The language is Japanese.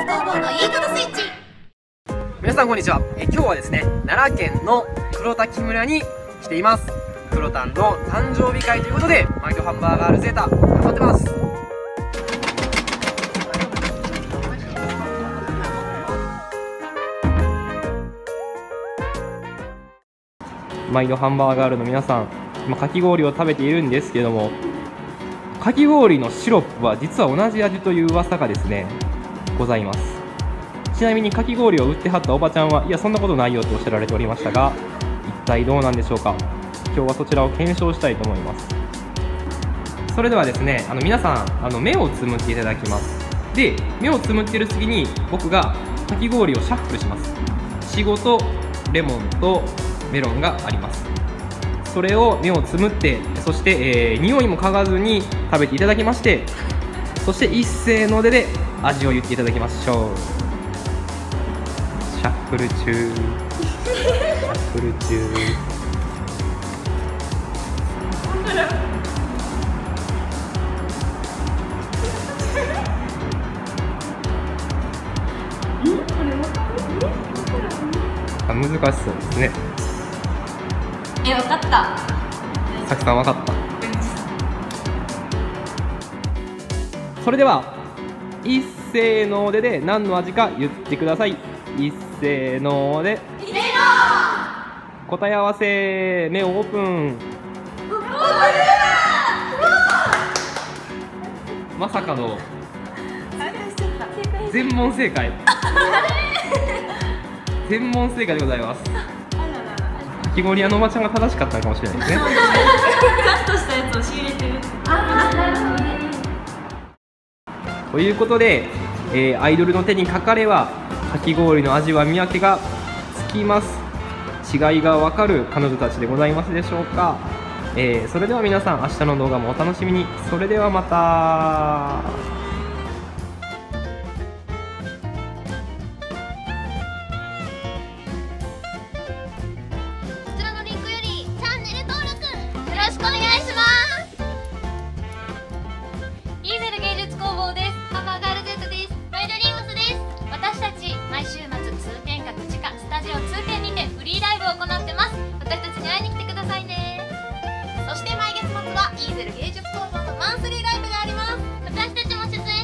工房のいいことスイッチ。皆さんこんにちは。え今日はですね奈良県の黒滝村に来ています。黒タンの誕生日会ということでマイドハンバーガールゼータ頑張ってます。毎度ハンバーガールの皆さん今かき氷を食べているんですけどもかき氷のシロップは実は同じ味という噂がですねございます。ちなみにかき氷を売ってはったおばちゃんはいやそんなことないよとおっしゃられておりましたが一体どうなんでしょうか。今日はそちらを検証したいと思います。それではですねあの皆さんあの目をつむっていただきます。で目をつむってる次に僕がかき氷をシャッフルします。仕事レモンとメロンがあります。それを目をつむってそして、えー匂いも嗅がずに食べていただきましてそして一斉の出で味を言っていただきましょう。シャッフル中。シャッフル中。あ難しそうですね。え分かった。さきさん分かった。それでは一斉の出で何の味か言ってください。一斉ので答え合わせ目をオープン。まさかの。全問正解。全問正解でございます。かき氷屋のおばちゃんが正しかったかもしれないですね。カットしたやつを仕入れてる。ということで、えーアイドルの手にかかればかき氷の味は見分けがつきます。違いがわかる彼女たちでございますでしょうか、えーそれでは皆さん明日の動画もお楽しみに。それではまた。こちらのリンクよりチャンネル登録よろしくお願いします。イーゼル芸術工房です毎週末通天閣地下スタジオ通天にてフリーライブを行ってます。私たちに会いに来てくださいね。そして毎月末はイーゼル芸術工房のマンスリーライブがあります。私たちも出演